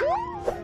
Woo!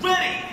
Ready!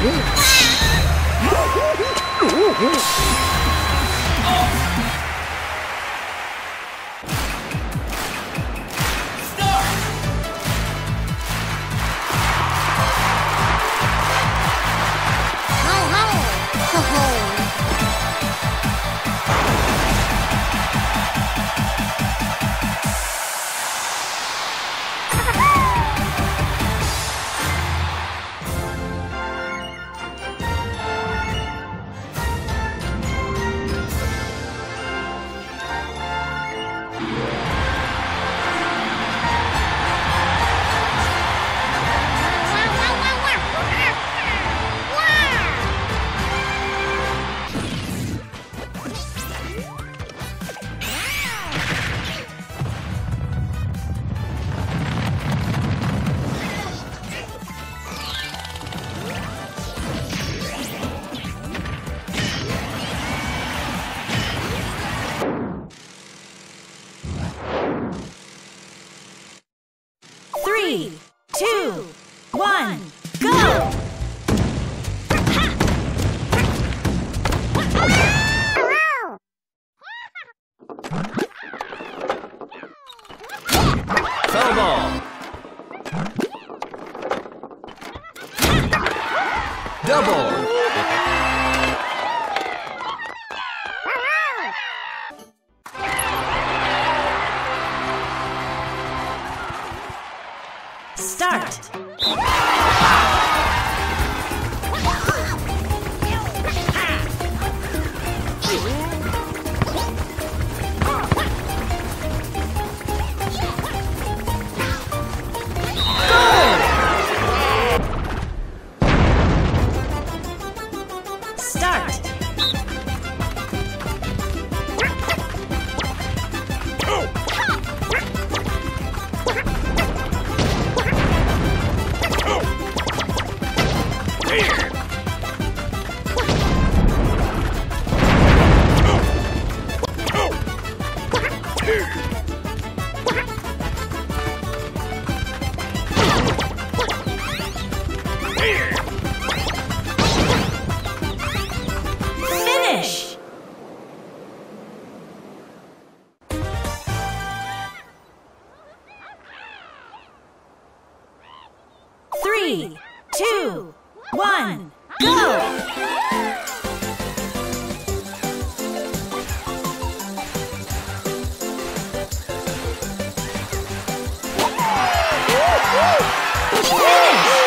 Start! Start! Three, two, one, go! Finish!